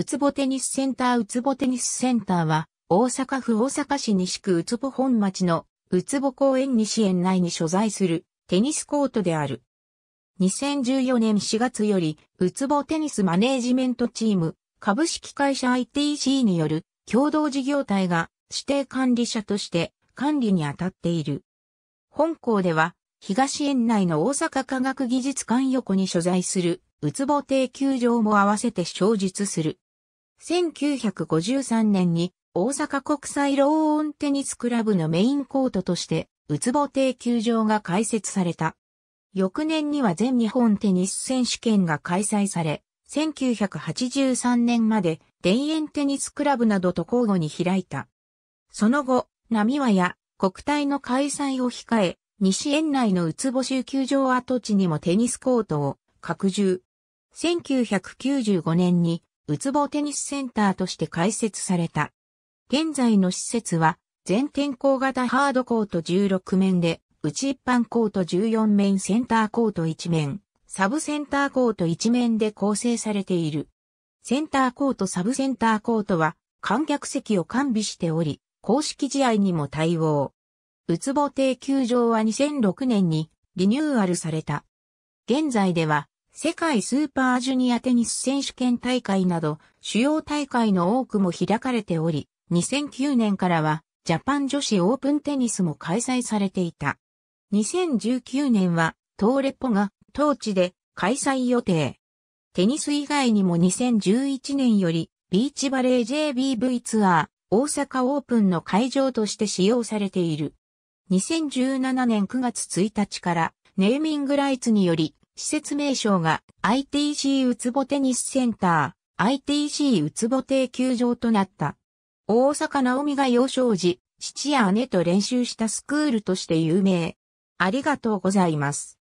うつぼテニスセンターうつぼテニスセンターは、大阪府大阪市西区うつぼ本町のうつぼ公園西園内に所在するテニスコートである。2014年4月より、うつぼテニスマネージメントチーム、株式会社 ITC による共同事業体が指定管理者として管理に当たっている。本校では、東園内の大阪科学技術館横に所在する、うつぼ亭球場も合わせて小述する。1953年に大阪国際ローンテニスクラブのメインコートとして、うつぼ亭球場が開設された。翌年には全日本テニス選手権が開催され、1983年まで田園テニスクラブなどと交互に開いた。その後、波和や国体の開催を控え、西園内のうつぼ集球場跡地にもテニスコートを拡充。1995年にうつぼテニスセンターとして開設された。現在の施設は全天候型ハードコート16面で内一般コート14面センターコート1面、サブセンターコート1面で構成されている。センターコートサブセンターコートは観客席を完備しており、公式試合にも対応。うつぼ亭球場は2006年にリニューアルされた。現在では世界スーパージュニアテニス選手権大会など主要大会の多くも開かれており、2009年からはジャパン女子オープンテニスも開催されていた。2019年は、トーレポが、当地で開催予定。テニス以外にも2011年より、ビーチバレー JBV ツアー、大阪オープンの会場として使用されている。2017年9月1日から、ネーミングライツにより、施設名称が ITC ウツボテニスセンター、ITC うつぼ亭球場となった。大阪直美が幼少時、父や姉と練習したスクールとして有名。ありがとうございます。